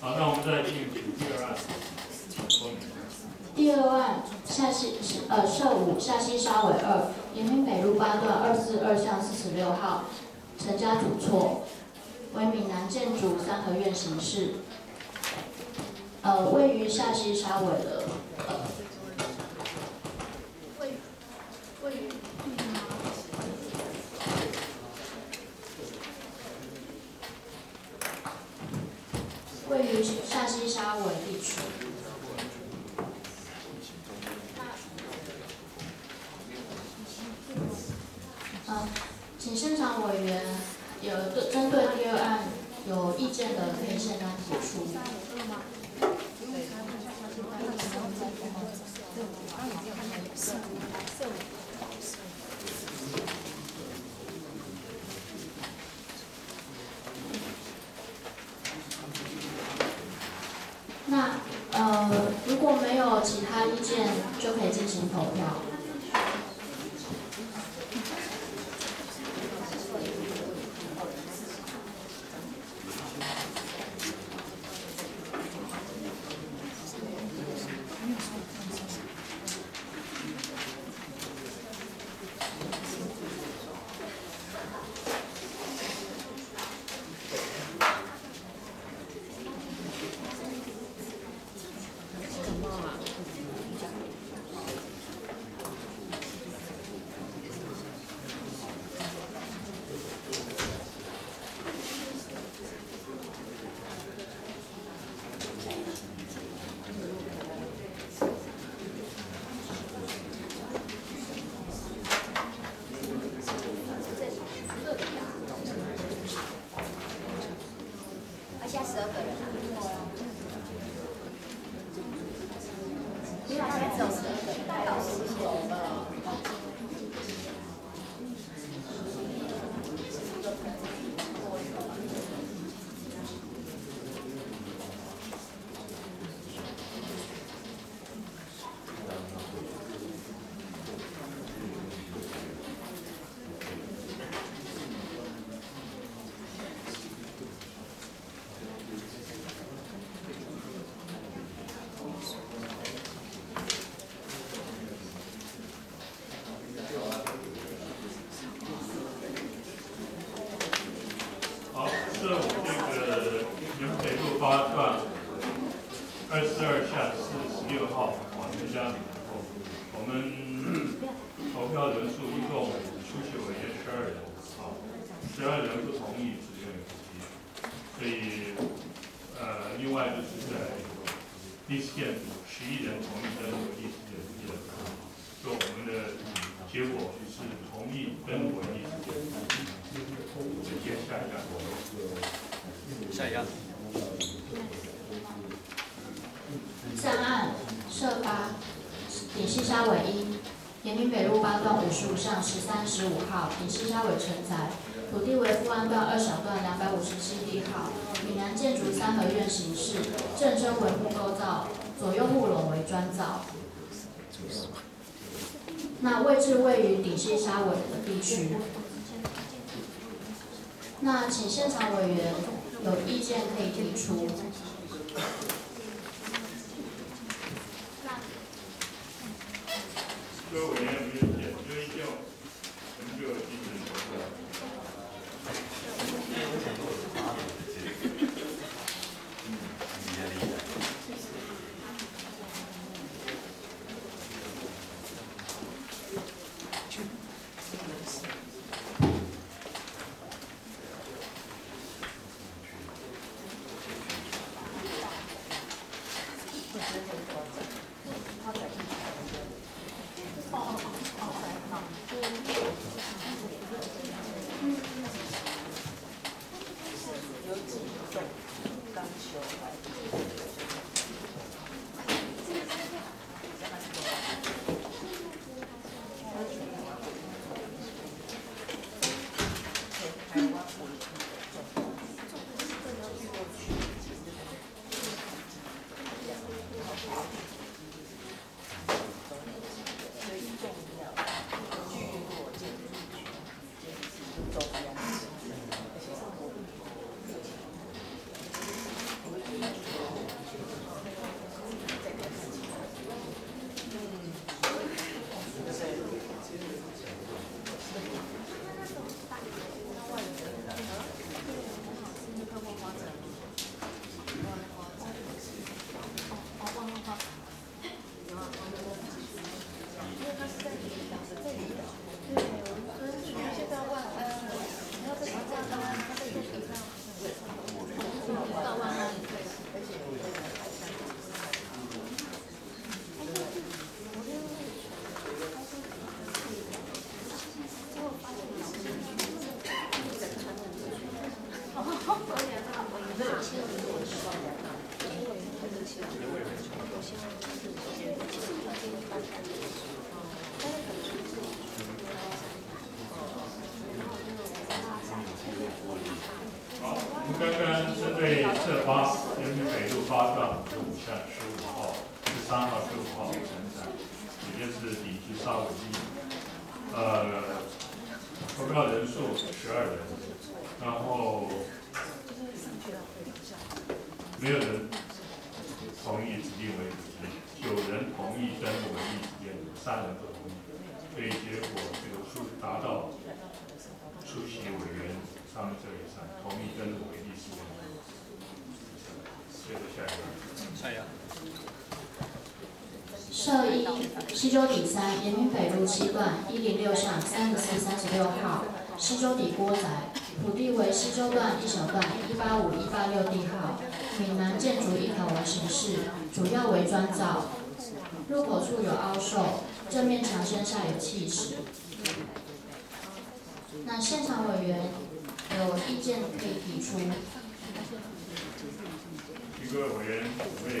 好，那我们再进行第二案。第二案下西呃涉五下西沙尾二延平北路八段二四二巷四十六号，陈家主厝，为闽南建筑三合院形式，呃位于下西沙尾的呃位位于位于下西沙尾地区。呃，请现场委员有针对第二案有意见的可以现在提出。那呃，如果没有其他意见，就可以进行投票。投票人数一共出席委员十二人，好，十二人不同意只愿意所以呃，另外就是在第四建组十一人同意，但是有第四建组的，所以我们的结果是同意跟唯一之间。接下一个。下一样。上案设八顶西沙尾一，延平北路八段五十五巷十三十五号，顶西沙尾成材，土地为富安段二小段两百五十七地号，闽南建筑三合院形式，正身维护构造，左右护拢为砖造。那位置位于顶西沙尾的地区。那请现场委员有意见可以提出。刚刚针对侧八人民北路八段十五巷十五号、十三号、十五号承载，也就是底区沙尾一，呃，投票人数十二人，然后没有人同意指定为主席，九人同意登录为议事件，三人不同意，所以结果这个数达到出席委员三分之二以上，同意登录为议事件。接着下一个。下一个。设一西周底三延平北路七段一零六巷三十四、三十六号，西周底郭宅，土地为西周段一小段一八五、一八六地号，闽南建筑一条为形式，主要为砖造，入口处有凹受，正面墙身下有砌石。那现场委员有意见可以提出。一个委员有没有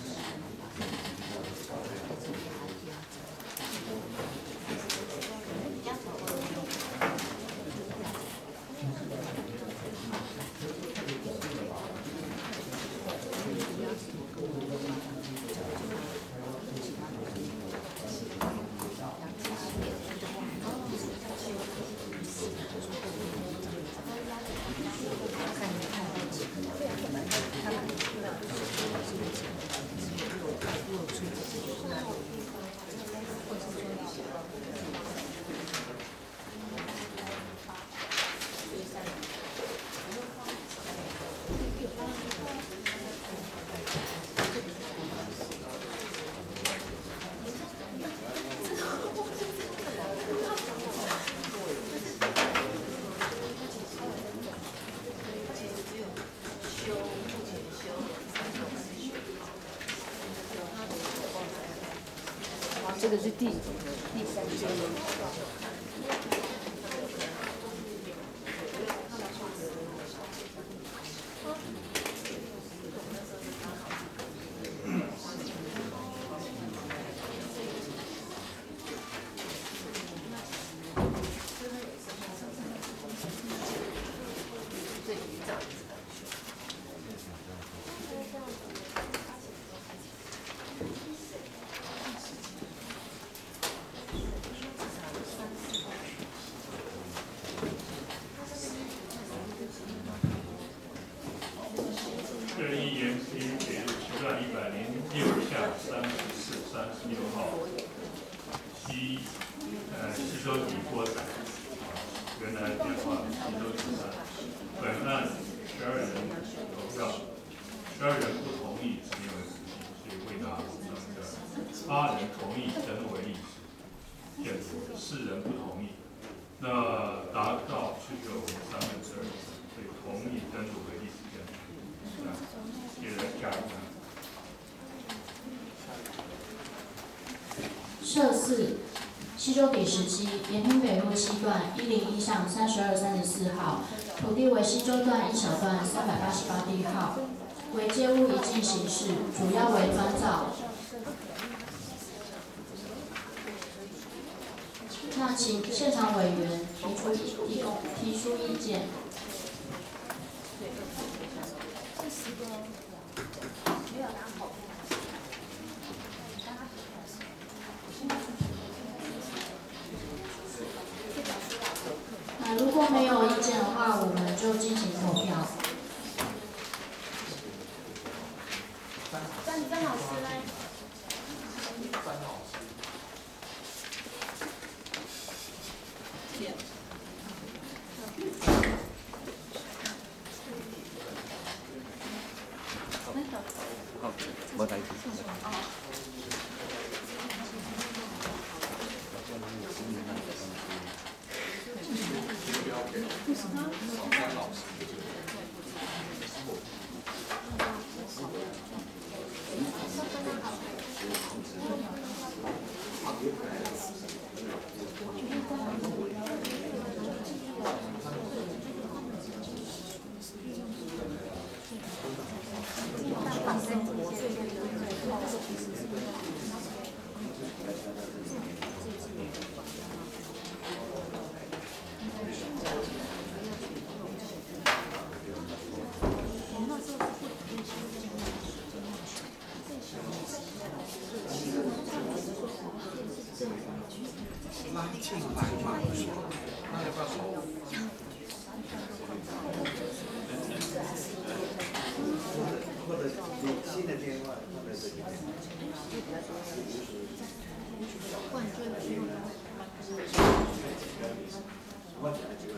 个是第第三阶。个人意见，西北路七段一百零六巷三十四、三十六号，西呃西周底郭仔，原来电话西周底三，本案十二人投票，十二人不同意指定为主席，所以未达五分之二，八人同意登录为议事，建筑四人不同意，那达到出球为三分之二以上，所以同意登录为议事件。接着下一个。设四西周底时期延平北路七段一零一巷三十二、三十四号，土地为西周段一小段三百八十八地号，为街屋一进形式，主要为砖造。那请现场委员提出提供提出意见。那如果没有意见的话，我们就进行投票。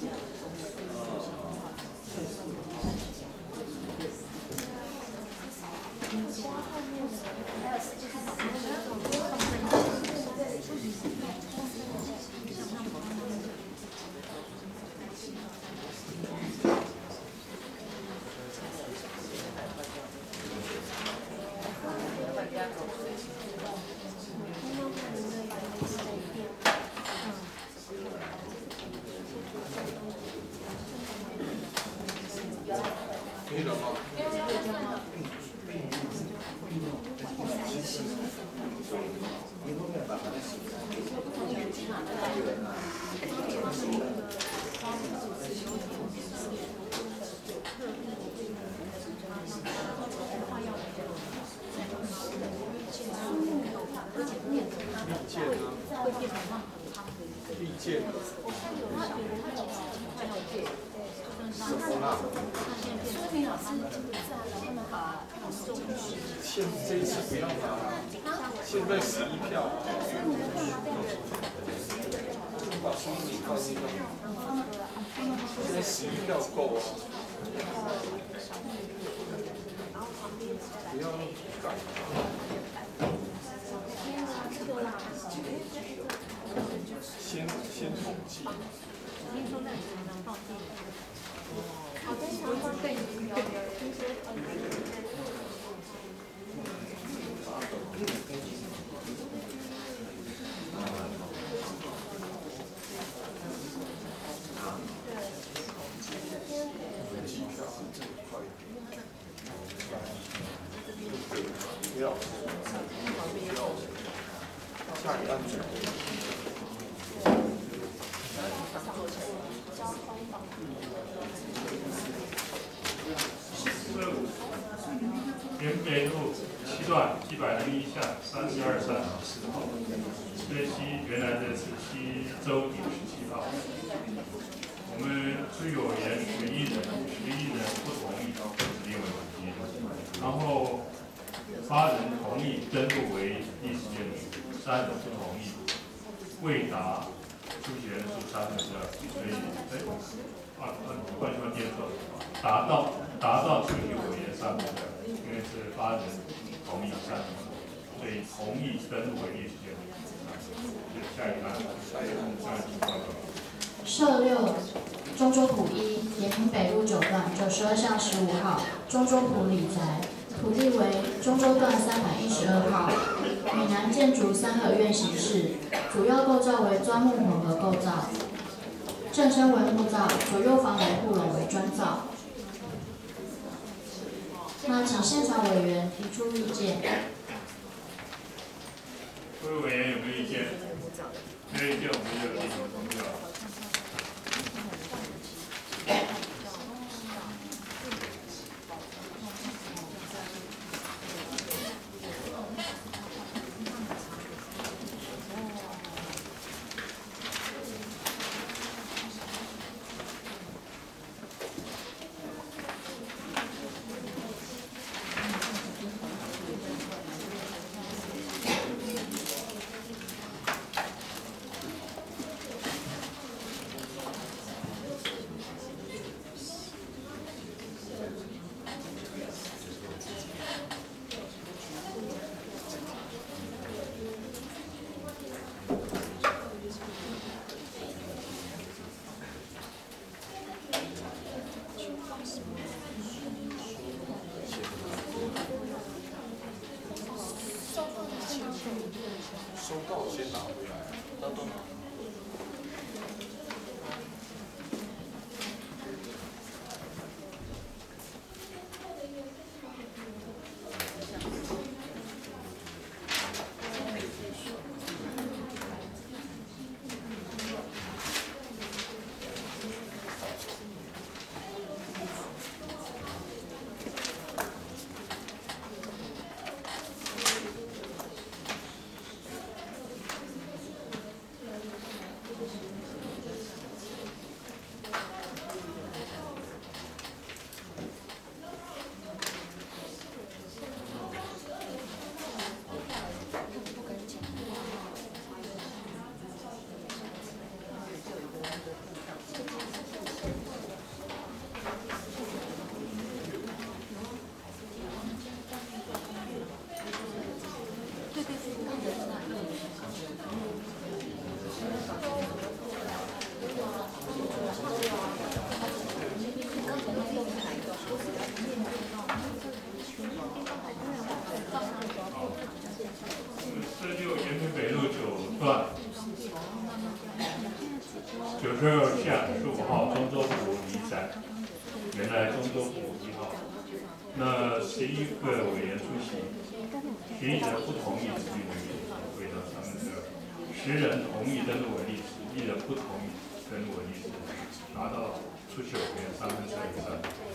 还有。讲的这个程序啊，它主要还有，这个把整个，对对对对。现这一次不要拿，现在十一票，把双米放进去，现在十一票够啊，不要改。先先统计。不要，下一案子。原北路七段一百零一巷三十二巷四号，这期原来的是七周第十七号。我们虽有言十一人，十一人不同意指定为主席，然后八人同意登录为历史建筑，三人不同意，未达出席人数三分之二，所以哎，啊啊，换句话接受，达到达到出席委员三分之二。因为是八人同意三人所以同意登录为历史建筑。下一案，下一案，下一案。社六中州埔一延平北路九段九十二巷十五号中州埔里宅，土地为中州段三百一十二号，闽南建筑三合院形式，主要构造为砖木混合构造，正身为木造，左右房为护笼为砖造。那请现场委员提出意见。各位委员有没有意见？没有意见，我们就进行投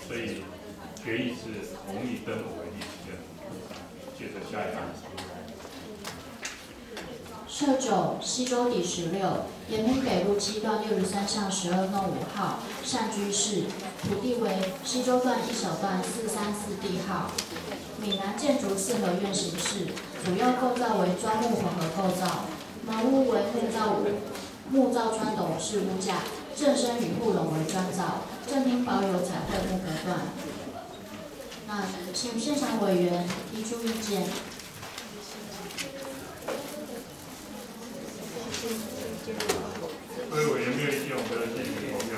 所以决议是同意登录为历史的。接着下一案。设九西周底十六，延平北路七段六十三巷十二弄五号，善居室，土地为西周段一小段四三四地号。闽南建筑四合院形式，主要构造为砖木混合构造，门屋为木造屋，木造穿斗式屋架，正身与护龙为砖造，正厅保有彩绘木隔断。那请现场委员提出意见。各位委员没有意见，我们进行投票。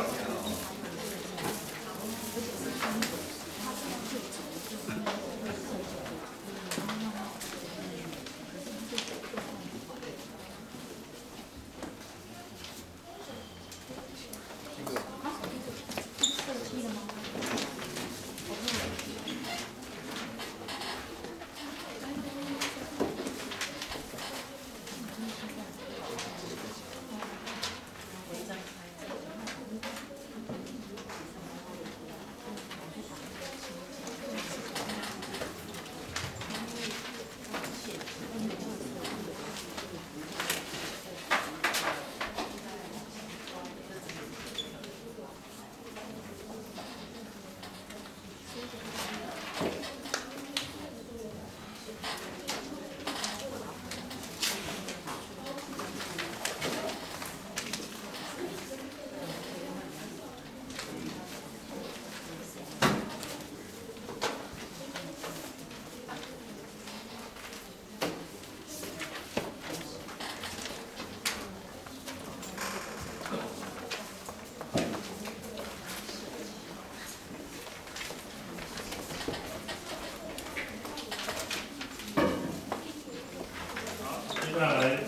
好，接下来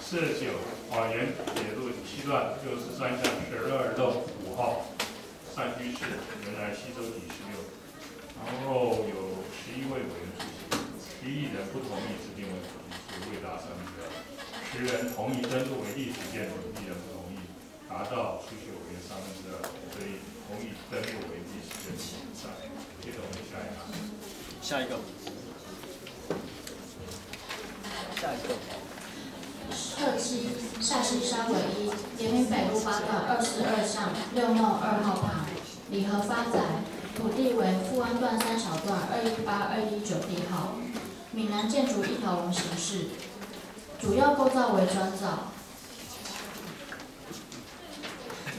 四九花园铁路七段六十三巷十二弄五号善居室，原来西周底十六，然后有十一位委员出席，一亿人不同意指定为主题是未达三分之二，十人同意登录为历史建筑，一人不同意，达到出席委员三分之二，所以同意登录为历史建筑以上。接着我们下一个。下一个，下一个，下西沙尾一，延平北路八段二四二巷六弄二号旁，礼和发宅，土地为富安段三小段二一八二一九地号，闽南建筑一条龙形式，主要构造为砖造。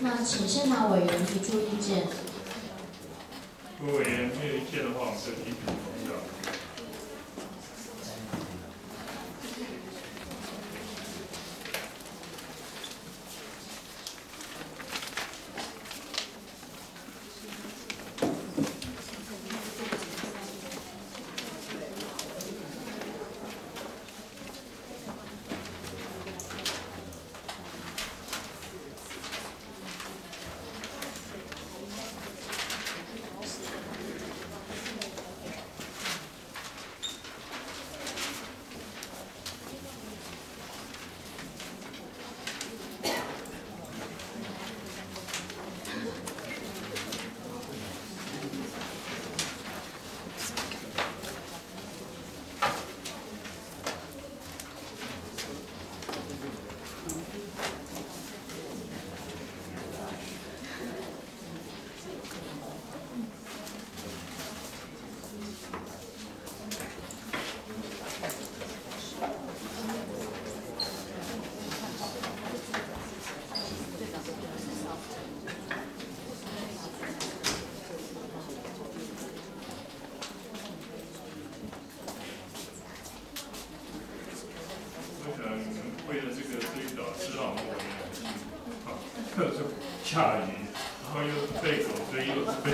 那请现场委员提出意见。各位委员没有意见的话，我们就提想为了这个这，就下雨，然后又被狗追，又是被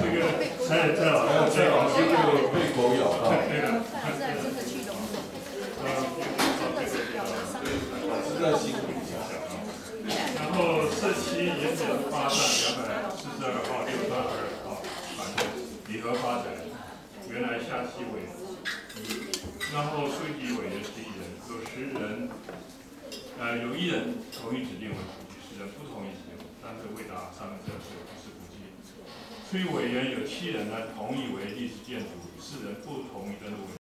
这个蔡蔡老师蔡老师这个被狗咬到，对的，在真的去龙呃，是在辛苦一下。然后社区延展发展两百四十二号六段二号版的离合发展，原来下期为一，然后书记委员十一人，有十人，呃，有一人同意指定为古籍，十人不同意指定，但是未达三分之二数，不是不记。书记委员有七人呢同意为历史建筑，四人不同意登录为